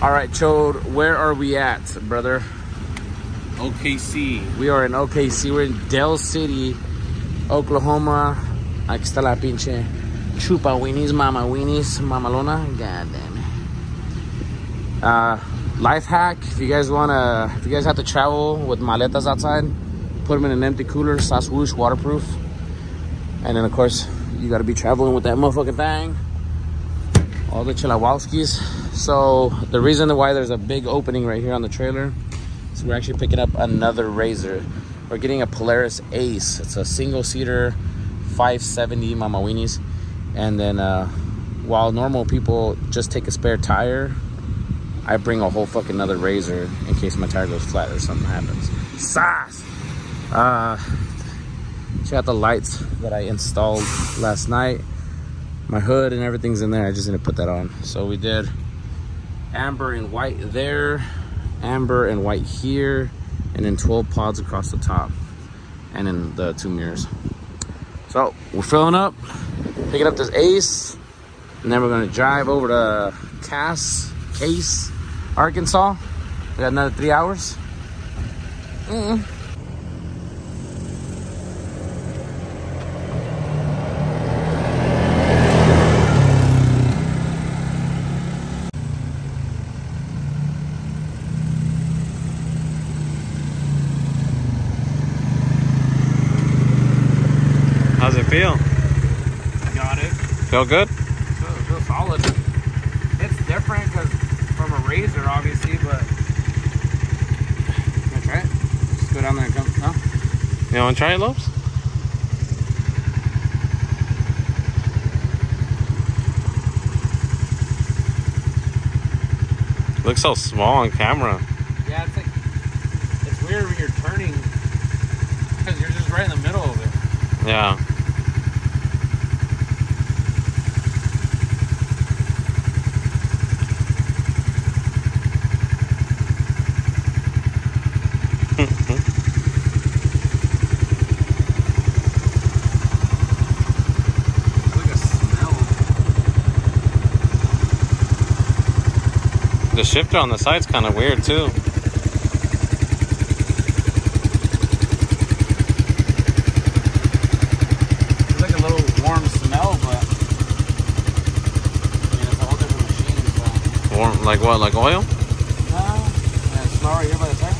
All right, Chode, where are we at, brother? OKC. We are in OKC. We're in Del City, Oklahoma. Aquí está la pinche chupa weenies, mama weenies, mamalona. God damn it. Uh, life hack: If you guys wanna, if you guys have to travel with maletas outside, put them in an empty cooler, sauce whoosh, waterproof. And then of course, you gotta be traveling with that motherfucking thing. All the Chilawowskis. So the reason why there's a big opening right here on the trailer is we're actually picking up another RZR. We're getting a Polaris Ace. It's a single seater, 570 Mama Weenies. And then uh, while normal people just take a spare tire, I bring a whole fucking another RZR in case my tire goes flat or something happens. Sauce! Uh, check out the lights that I installed last night. My hood and everything's in there. I just need to put that on. So we did amber and white there amber and white here and then 12 pods across the top and then the two mirrors so we're filling up picking up this ace and then we're going to drive over to cass case arkansas we got another three hours mm -mm. Feel? got it Feel good? Feel, feel solid. It's different because from a razor, obviously, but. Can I try it? Just go down there and come. No? You want to try it, Lopes? Looks so small on camera. Yeah, it's like. It's weird when you're turning because you're just right in the middle of it. Yeah. It's like a smell. The shifter on the side's kind of weird too. It's like a little warm smell, but. I mean, it's a whole different machine, so. Warm, like what? Like oil? Uh, no. Yeah, smell right here by the tire.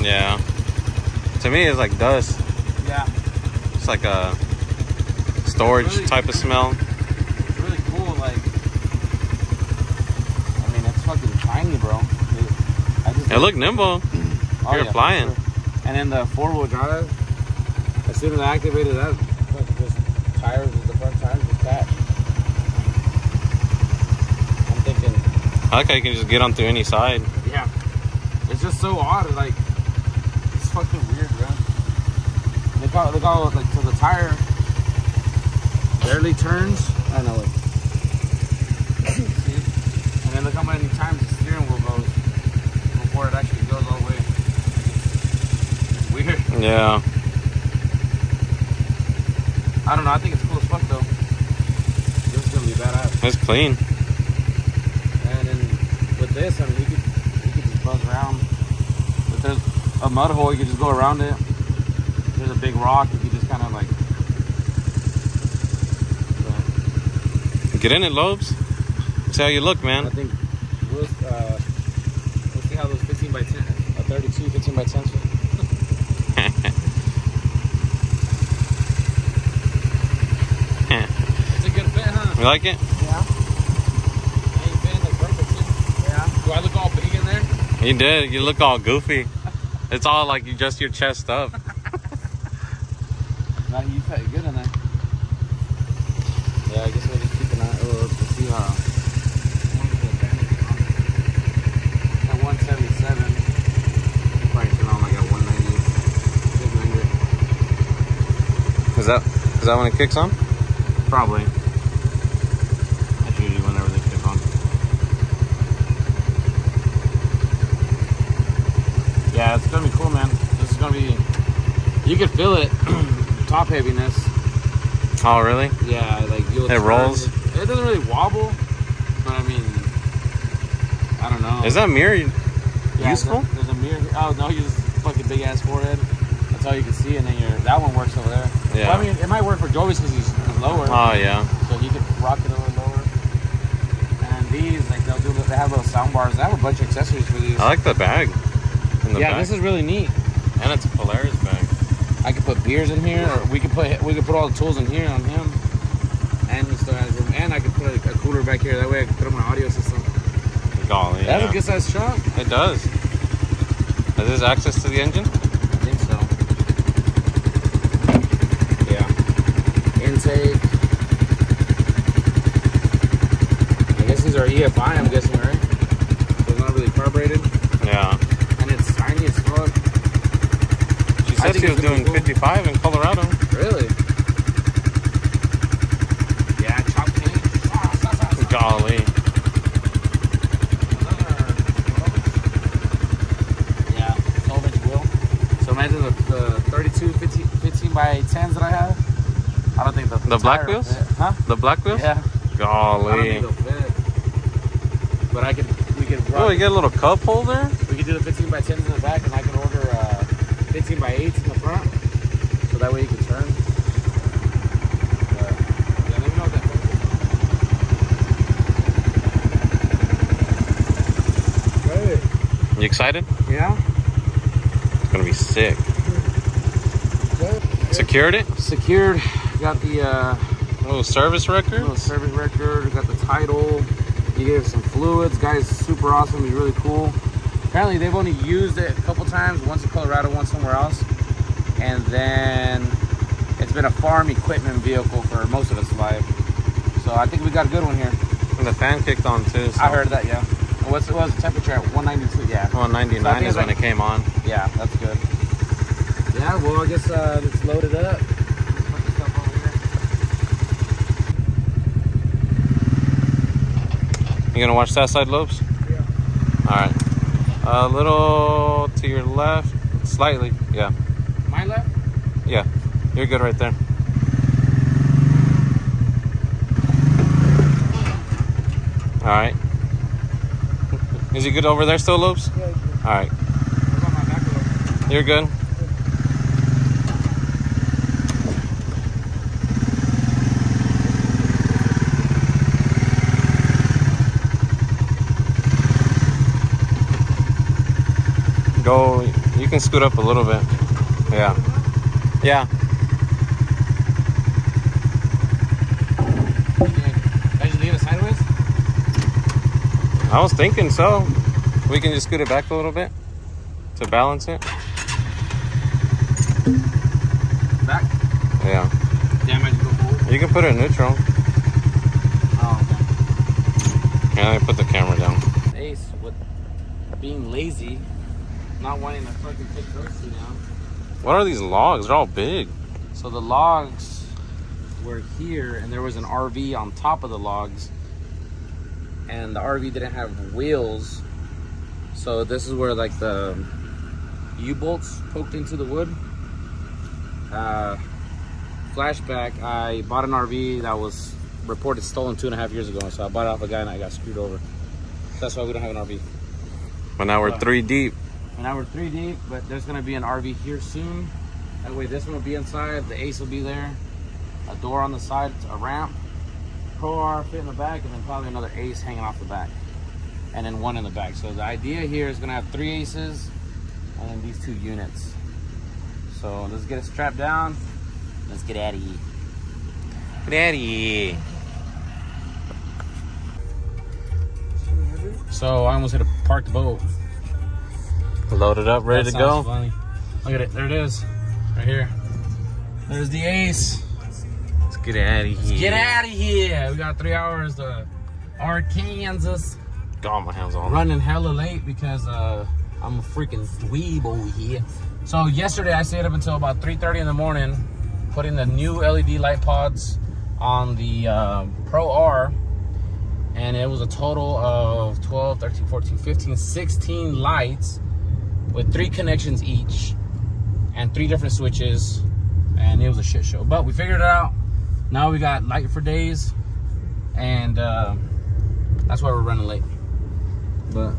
Yeah. To me, it's like dust. Yeah, It's like a storage Really? type of smell. it's really cool. Like, I mean, it's fucking tiny, bro. It, It look nimble. Oh, you're for flying. sure. And then the four wheel drive, as soon as I activated that, like, just tires, the front tires detached. I'm thinking, I like how you can just get on through any side. yeah, it's just so odd. Like, it's fucking weird, bro. They call, they call like so the tire barely turns. I know. Like, see? And then look how many times the steering wheel goes before it actually goes all the way. It's weird. Yeah. I don't know. I think it's cool as fuck though. This is gonna be badass. It's clean. And then with this, I mean, you could you could just buzz around. If there's a mud hole, you could just go around it. If there's a big rock, you could just kind of like. So, Get in it, Lobes. See how you look, man. I think we'll uh, we'll see how those 15 by 10, a 32, 15 by 10. It's a good fit, huh? You like it? Yeah. Hey, you like perfect. Yeah. Do I look all big in there? You did. You look all goofy. It's all like you just your chest up. No, you fit good in there. Yeah, I guess we'll just keep an eye or to see how. At 177, probably turn on like at 190. Is that is that when it kicks on? Probably. That's usually whenever they kick on. Yeah, it's gonna be cool, man. This is gonna be. You can feel it top heaviness. Oh, really? Yeah, like you'll It turn- rolls? It doesn't really wobble, but I mean, I don't know. Is that mirror Yeah, useful? There's, there's a mirror. Oh no, you just fucking big ass forehead. That's all you can see, and then your that one works over there. Yeah. Well, I mean, it might work for Joey's because he's, he's lower, Oh, yeah. so he could rock it a little lower. And these, like they'll do, they have little sound bars. They have a bunch of accessories for these. I like the bag. In the yeah, back. this is really neat. and it's a Polaris bag. I could put beers in here, or we could put we could put all the tools in here on him, and he still has room. And I could put a, a cooler back here. That way I could put on my audio system. Golly, That's yeah. a good sized truck. It does. Has this access to the engine? I think so. Yeah. Intake. I guess these are EFI. I'm guessing, right? So it's not really carbureted, Yeah. and it's tiny as fuck. She said she was doing cool. 55 in Colorado. Really? Yeah, chop paint. Ah, sa, sa, sa. Golly. Yeah, 12 inch wheel. So imagine the, the 32 15, 15 by 10s that I have. I don't think the The black tire will wheels? fit. Huh? The black wheels? Yeah. I don't Golly. think fit. But I could, we could, Oh, rock, you get a little cup holder? we could do the 15 by 10s in the back, and I can order uh, 15 by 8s in the front, so that way you can turn. But, yeah, let me know what that You excited? Yeah. It's gonna be sick. Secured it? Secured. Got the uh, little service record? little service record. Got the title. He gave us some fluids. Guy's super awesome. He's really cool. Apparently, they've only used it a couple times. Once in Colorado, once somewhere else. And then it's been a farm equipment vehicle for most of its life. So I think we got a good one here. And the fan kicked on too. So I heard that, yeah. What's what was the temperature at 192? Yeah. 199 So is it's when like- it came on. Yeah, that's good. Yeah, well, I guess uh, let's load it up. Put the stuff over here. You gonna watch that side lobes? Yeah. All right. A little to your left, slightly. Yeah, My left? yeah. You're good right there. All right. Is he good over there still, lobes? Yeah. All right. What about my back? You're good. Go, you can scoot up a little bit. Yeah. Yeah. I just leave it sideways? I was thinking so. We can just scoot it back a little bit to balance it. Back? Yeah. Damn, I just go forward. You can put it in neutral. Oh, okay. Let me put the camera down. Ace with being lazy, not wanting to fucking take those two down. What are these logs? They're all big. So the logs were here, and there was an RV on top of the logs, and the RV didn't have wheels. So this is where like the U-bolts poked into the wood. Uh, flashback: I bought an RV that was reported stolen two and a half years ago. So I bought it off a guy, and I got screwed over. That's why we don't have an RV. But now we're three deep. And now we're three deep, but there's gonna be an RV here soon. That way this one will be inside, the Ace will be there, a door on the side, a ramp, Pro R fit in the back, and then probably another Ace hanging off the back. And then one in the back. So the idea here is gonna have three Aces and then these two units. So let's get it strapped down. Let's get out of here. Daddy. So I almost hit a parked boat. Loaded up, ready That to go. Funny. Look at it, there it is, right here. There's the Ace. Let's get out of here. Get out of here. We got three hours to Arkansas. Got my hands on. Running hella late because uh, I'm a freaking dweeb over here. So yesterday I stayed up until about 3.30 in the morning putting the new LED light pods on the uh, Pro R. And it was a total of 12, 13, 14, 15, 16 lights with three connections each and three different switches. and it was a shit show. But we figured it out. Now we got light for days, and uh, that's why we're running late. But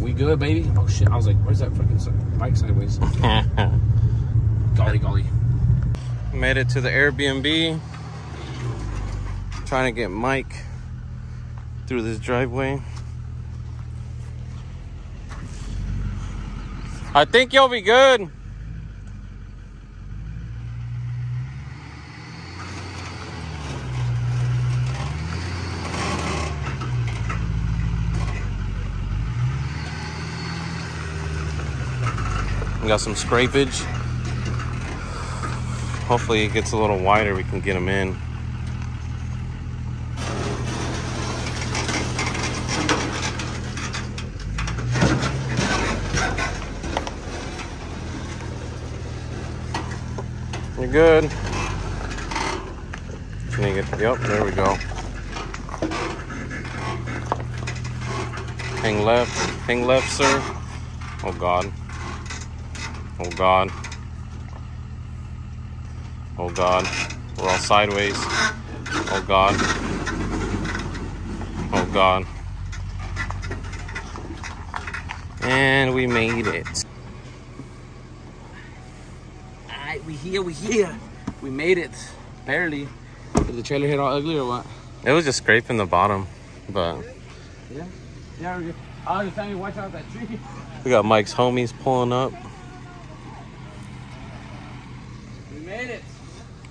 we good, baby. Oh shit! I was like, where's that fucking bike sideways? golly, golly. Made it to the Airbnb. Trying to get Mike through this driveway. I think you'll be good. We got some scrapage. Hopefully it gets a little wider, we can get them in. You're good. Can you get, yep, there we go. Hang left, hang left, sir. Oh God. Oh God. Oh God. We're all sideways. Oh God. Oh God. And we made it. We here, we here. We made it. Barely. Did the trailer hit all ugly or what? It was just scraping the bottom, but Yeah. Yeah, we're good. I was just telling you, watch out that tree. we got Mike's homies pulling up. We made it.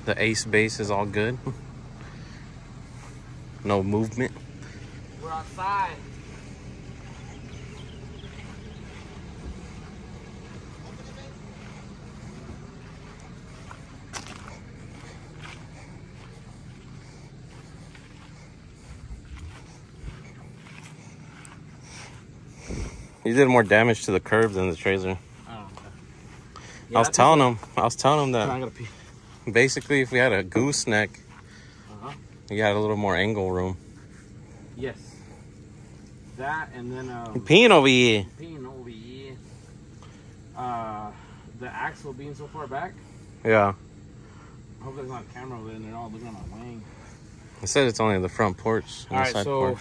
The ace base is all good. No movement. We're outside. You did more damage to the curb than the trailer. Oh, I was telling him. I was telling him I that basically, if we had a gooseneck, Uh-huh. you got a little more angle room. Yes. That and then um, Peeing over here. peeing over here. Uh, the axle being so far back. Yeah. I hope there's not a camera over there and they're all looking at my wing. It said it's only the front porch. and All the side so porch.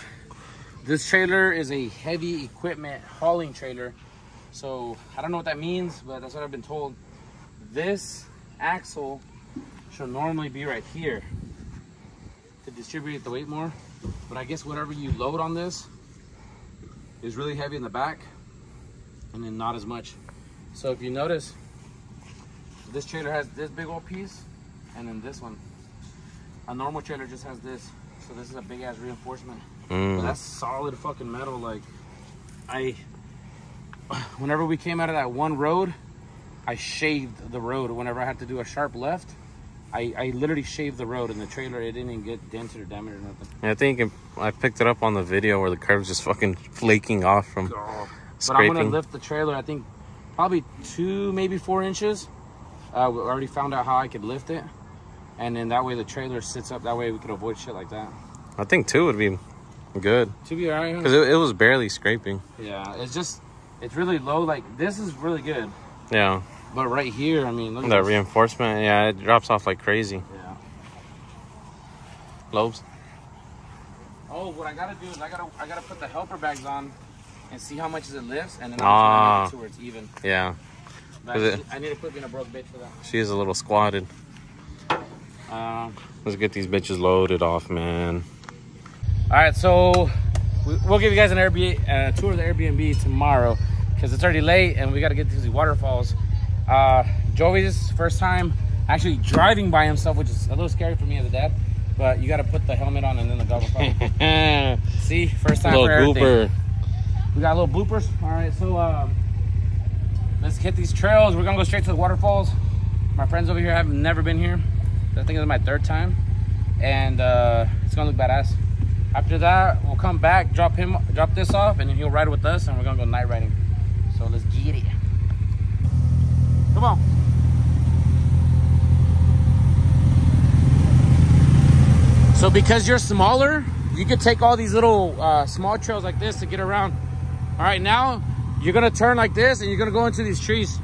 This trailer is a heavy equipment hauling trailer. So I don't know what that means, but that's what I've been told. This axle should normally be right here to distribute the weight more. But I guess whatever you load on this is really heavy in the back and then not as much. So if you notice, this trailer has this big old piece and then this one. A normal trailer just has this. So this is a big ass reinforcement. Mm. that's solid fucking metal. Like, I, whenever we came out of that one road, I shaved the road. Whenever I had to do a sharp left, I, I literally shaved the road, and the trailer it didn't even get dented or damaged or nothing. I think it- I picked it up on the video where the curb's just fucking flaking off from But I'm gonna lift the trailer. I think probably two, maybe four inches. Uh, we already found out how I could lift it, and then that way the trailer sits up. That way we could avoid shit like that. I think two would be good To be alright. because it, it was barely scraping. Yeah, it's just it's really low. Like this is really good. Yeah, But right here, I mean, look at that reinforcement. Yeah, it drops off like crazy. Yeah. Lobes. Oh, what I gotta do is I gotta I gotta put the helper bags on and see how much it lifts, and then Ah. I'm just gonna make it to where it's even. Yeah, But I, it- need- I need to quit being a broke bitch for that. she is a little squatted. Um, Let's get these bitches loaded off, man. All right, so we, we'll give you guys an Airbnb uh, tour of the Airbnb tomorrow because it's already late and we gotta get to the waterfalls. Uh, Joey's first time actually driving by himself, which is a little scary for me as a dad. But you gotta put the helmet on and then the goggles on. See, first time little for everything. goober. We got a little bloopers. All right, so um, let's hit these trails. We're gonna go straight to the waterfalls. My friends over here have never been here. I think it's my third time, and uh, it's gonna look badass. After that, we'll come back, drop him, drop this off, and then he'll ride with us, and we're gonna go night riding. So let's get it. Come on. So because you're smaller, you could take all these little uh, small trails like this to get around. All right, now you're gonna turn like this and you're gonna go into these trees.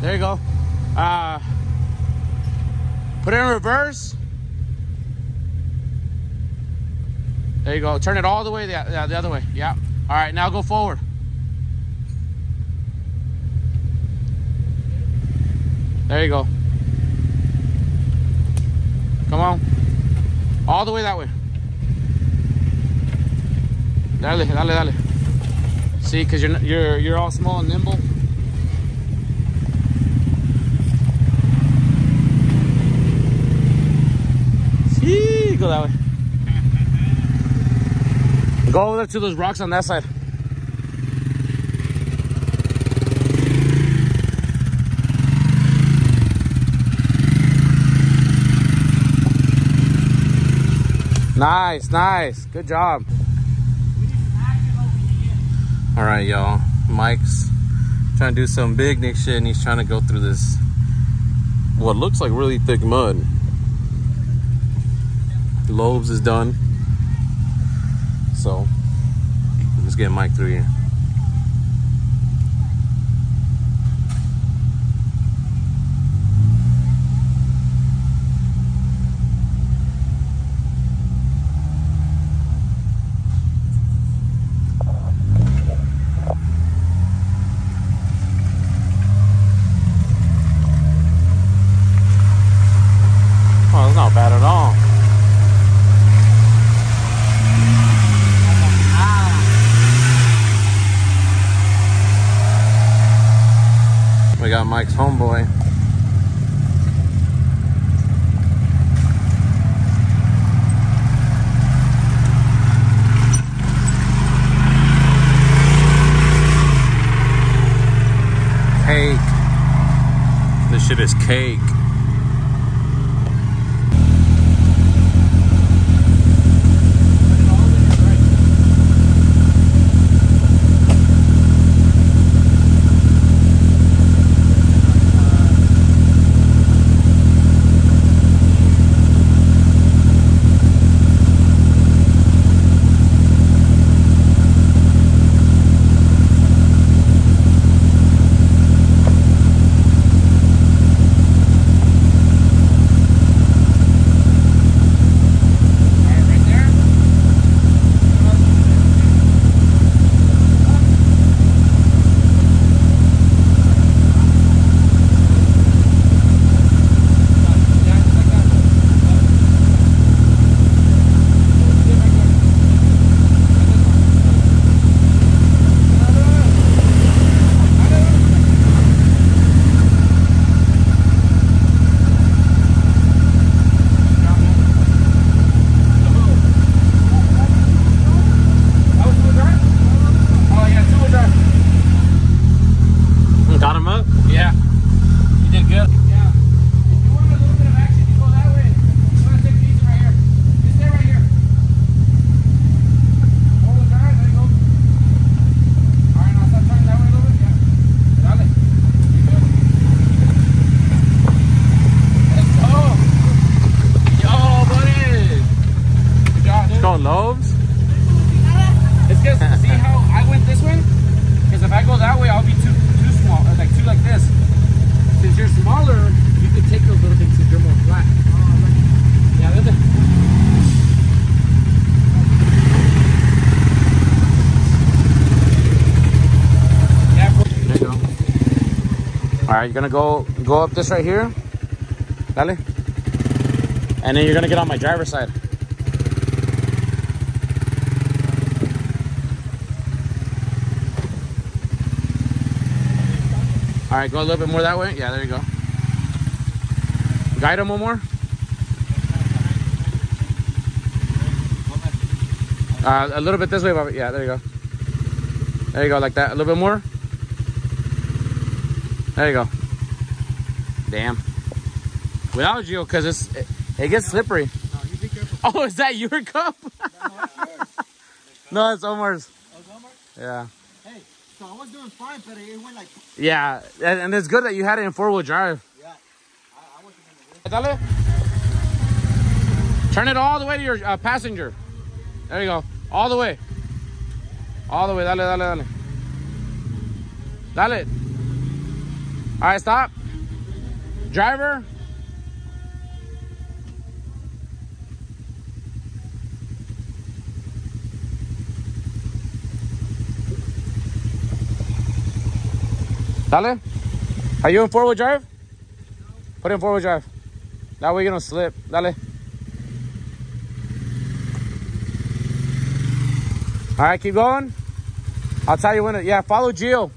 There you go. Uh, put it in reverse. There you go. Turn it all the way the, yeah, the other way. Yeah. All right, now go forward. There you go. Come on. All the way that way. Dale, dale, dale. See, because you're, you're, you're all small and nimble. See, go that way. Go over there to those rocks on that side. Nice, nice. Good job. All right, y'all. Mike's trying to do some big Nick shit, and he's trying to go through this what looks like really thick mud. Lobes is done, so let's get Mike through here. All right, you're gonna go go up this right here. Dale. And then you're gonna get on my driver's side. All right, go a little bit more that way. Yeah, there you go. Guide him one more. Uh, a little bit this way, Bobby. Yeah, there you go. There you go, like that. A little bit more. There you go. Damn. Without you, because it's it, it gets slippery. Oh, is that your cup? no, it's Omar's. Yeah. Hey, so I was doing fine, but it went like, Yeah, and, and it's good that you had it in four wheel drive. yeah. I, I wasn't gonna do Dale. Turn it all the way to your uh, passenger. There you go. All the way. All the way. Dale, dale, dale. Dale. All right, stop. Driver. Dale. Are you in four-wheel drive? Put in four-wheel drive. That way you're gonna slip. Dale. All right, keep going. I'll tell you when it, yeah, follow Gio.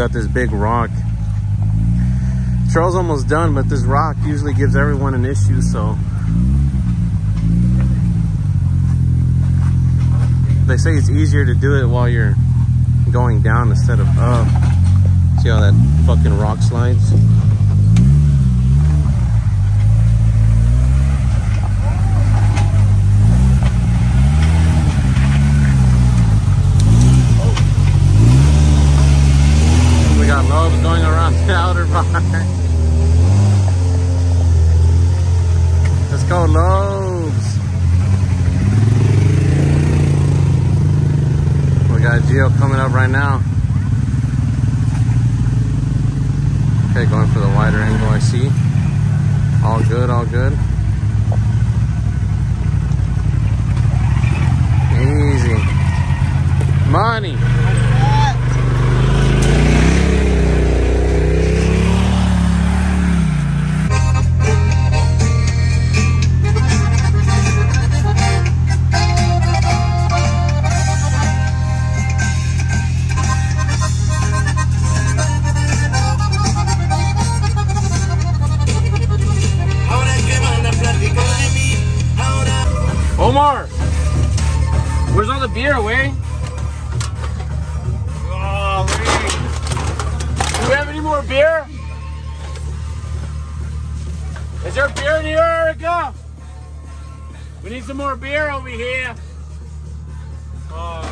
Got this big rock. Trail's almost done, but this rock usually gives everyone an issue, so. They say it's easier to do it while you're going down instead of up. See how that fucking rock slides? We got lobes around the outer bar. Let's go, lobes. We got Geo coming up right now. Okay, going for the wider angle I see. All good, all good. Easy. Money. Omar, where's all the beer? Oh, Do we have any more beer? Is there beer in here, Erica? We need some more beer over here. Oh,